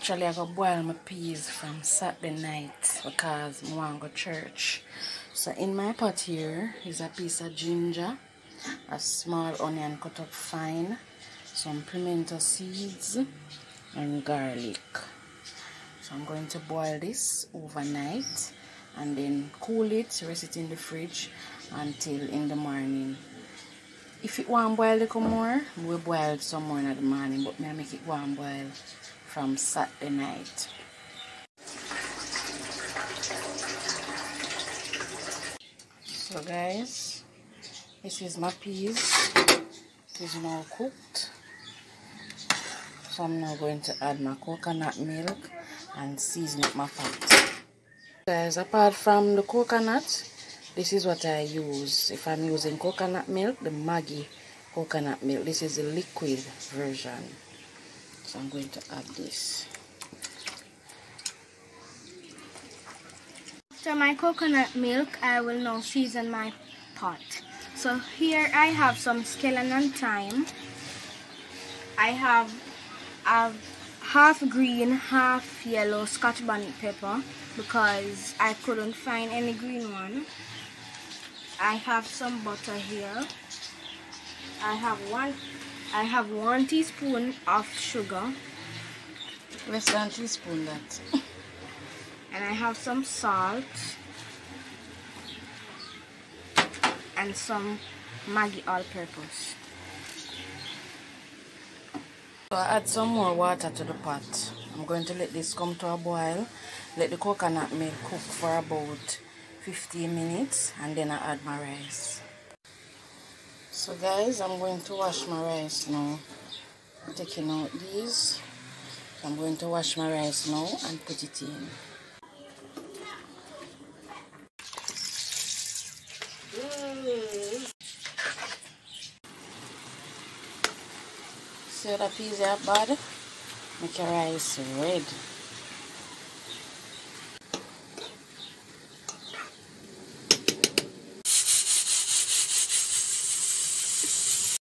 actually I got boil my peas from Saturday night because I want to go church. So in my pot here is a piece of ginger, a small onion cut up fine, some pimento seeds and garlic. So I'm going to boil this overnight and then cool it, rest it in the fridge until in the morning. If it want boil a little more, we boil some more in the morning, but me make it want boil from Saturday night. So guys, this is my peas. Is now cooked. So I'm now going to add my coconut milk and season up my pot. Guys, apart from the coconut, this is what I use. If I'm using coconut milk, the Maggi coconut milk. This is the liquid version. So I'm going to add this. After my coconut milk, I will now season my pot. So here I have some and thyme. I have a half green, half yellow scotch bonnet pepper because I couldn't find any green one. I have some butter here. I have one I have one teaspoon of sugar Less than teaspoon that. and I have some salt and some Maggi all-purpose. So I add some more water to the pot. I'm going to let this come to a boil. Let the coconut milk cook for about 15 minutes and then I add my rice. So guys, I'm going to wash my rice now. I'm taking out these. I'm going to wash my rice now and put it in. See how the peas are bad? Make your rice red.